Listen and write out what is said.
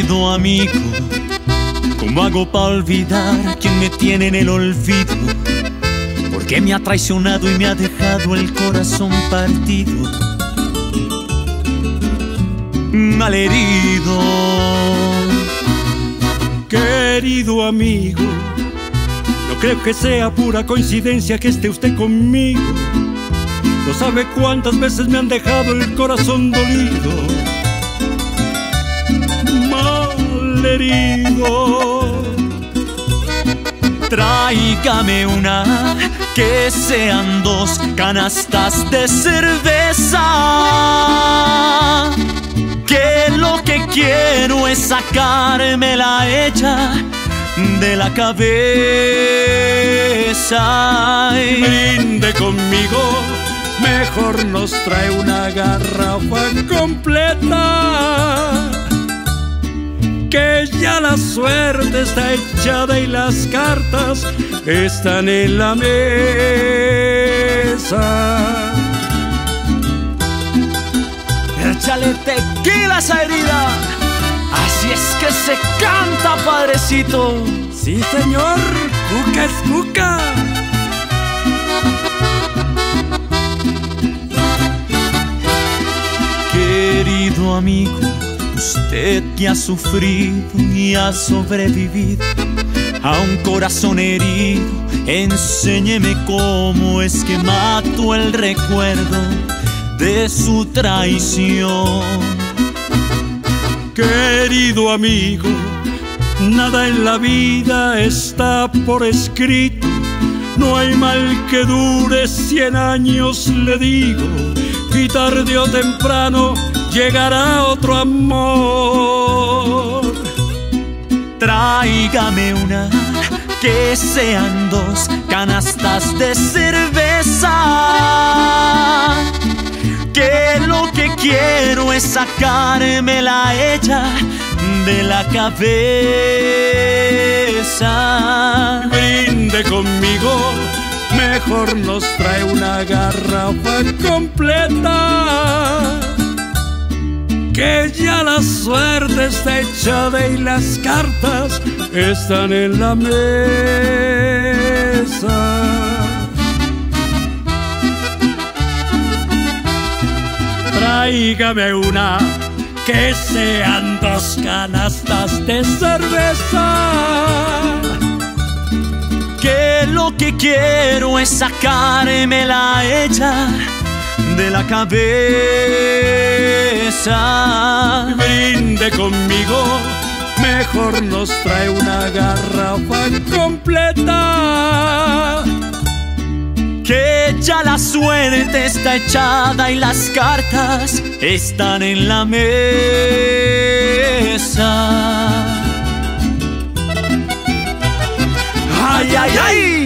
amigo, ¿cómo hago para olvidar quien me tiene en el olvido? Porque me ha traicionado y me ha dejado el corazón partido, malherido. Querido amigo, no creo que sea pura coincidencia que esté usted conmigo. No sabe cuántas veces me han dejado el corazón dolido, malherido. Tráigame una, que sean dos canastas de cerveza. Que lo que quiero es sacarme la hecha de la cabeza. Brinde conmigo, mejor nos trae una garrafa completa. Que ya la suerte está echada y las cartas están en la mesa. Échale tequila esa herida. Así es que se canta, padrecito. Sí, señor, cuca es cuca. Querido amigo, usted que ha sufrido y ha sobrevivido a un corazón herido, enséñeme cómo es que mato el recuerdo de su traición. Querido amigo, nada en la vida está por escrito. No hay mal que dure cien años, le digo, y tarde o temprano llegará otro amor. Tráigame una, que sean dos canastas de cerveza. Que lo que quiero es sacarme la ella de la cabeza. Brinde conmigo, mejor nos trae una garrafa completa. Que ya la suerte está echada y las cartas están en la mesa. Tráigame una, que sean dos canastas de cerveza. Que lo que quiero es sacarme la ella de la cabeza conmigo, mejor nos trae una garrafa completa. Que ya la suerte está echada y las cartas están en la mesa. ¡Ay, ay, ay!